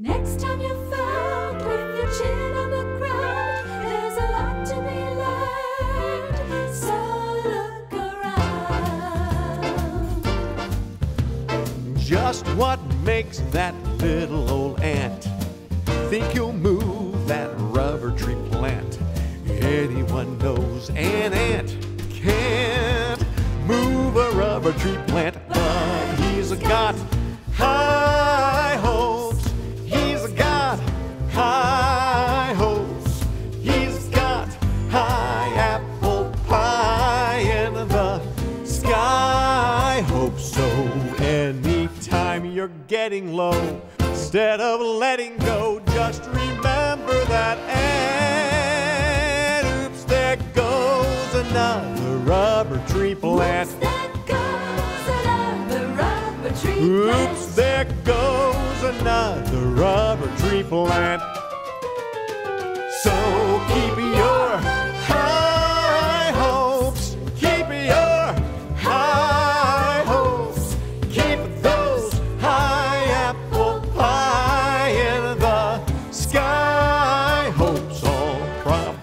Next time you're found with your chin on the ground, there's a lot to be learned. So look around. Just what makes that little old ant think you'll move that rubber tree plant? Anyone knows an ant can't move a rubber tree plant, but he's got high sky. Hope so. Anytime you're getting low, instead of letting go, just remember that. And oops, there goes another rubber tree plant. There goes another rubber tree Oops, there goes another rubber tree plant.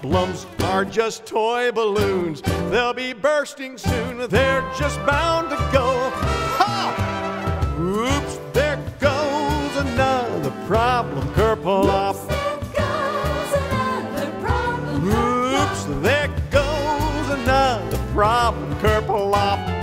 Lumps are just toy balloons. They'll be bursting soon. They're just bound to go. Ha! Oops, there goes another problem. Purple. Oops, there goes another problem. Purple up.